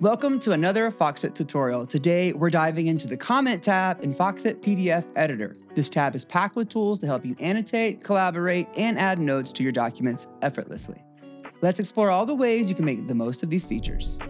Welcome to another Foxit tutorial. Today, we're diving into the comment tab in Foxit PDF Editor. This tab is packed with tools to help you annotate, collaborate, and add notes to your documents effortlessly. Let's explore all the ways you can make the most of these features.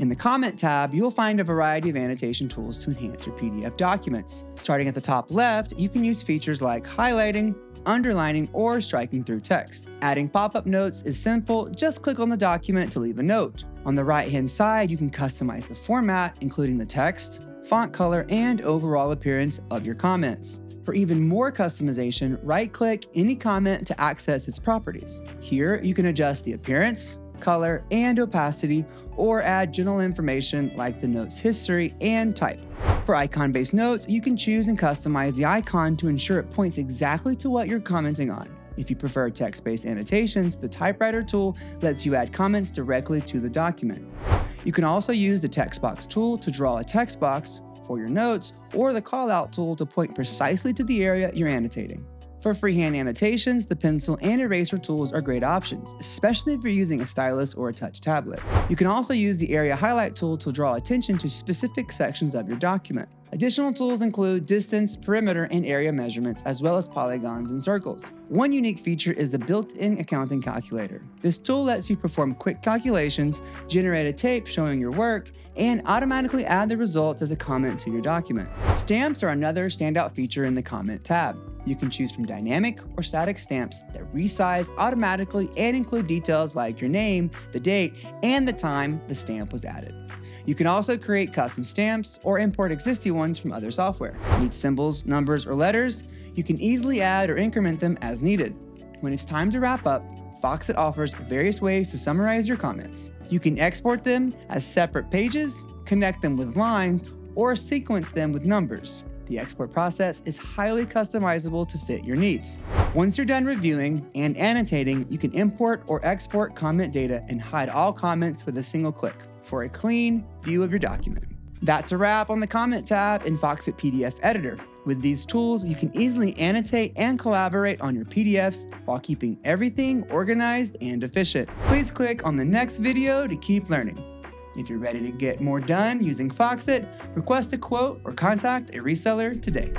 In the Comment tab, you'll find a variety of annotation tools to enhance your PDF documents. Starting at the top left, you can use features like highlighting, underlining, or striking through text. Adding pop-up notes is simple, just click on the document to leave a note. On the right-hand side, you can customize the format, including the text, font color, and overall appearance of your comments. For even more customization, right-click any comment to access its properties. Here, you can adjust the appearance, color, and opacity, or add general information like the note's history and type. For icon-based notes, you can choose and customize the icon to ensure it points exactly to what you're commenting on. If you prefer text-based annotations, the typewriter tool lets you add comments directly to the document. You can also use the text box tool to draw a text box for your notes or the callout tool to point precisely to the area you're annotating. For freehand annotations, the pencil and eraser tools are great options, especially if you're using a stylus or a touch tablet. You can also use the area highlight tool to draw attention to specific sections of your document. Additional tools include distance, perimeter, and area measurements, as well as polygons and circles. One unique feature is the built-in accounting calculator. This tool lets you perform quick calculations, generate a tape showing your work, and automatically add the results as a comment to your document. Stamps are another standout feature in the Comment tab. You can choose from dynamic or static stamps that resize automatically and include details like your name, the date, and the time the stamp was added. You can also create custom stamps or import existing ones from other software. Need symbols, numbers, or letters? You can easily add or increment them as needed. When it's time to wrap up, Foxit offers various ways to summarize your comments. You can export them as separate pages, connect them with lines, or sequence them with numbers. The export process is highly customizable to fit your needs. Once you're done reviewing and annotating, you can import or export comment data and hide all comments with a single click for a clean view of your document. That's a wrap on the comment tab in Foxit PDF Editor. With these tools, you can easily annotate and collaborate on your PDFs while keeping everything organized and efficient. Please click on the next video to keep learning. If you're ready to get more done using Foxit, request a quote or contact a reseller today.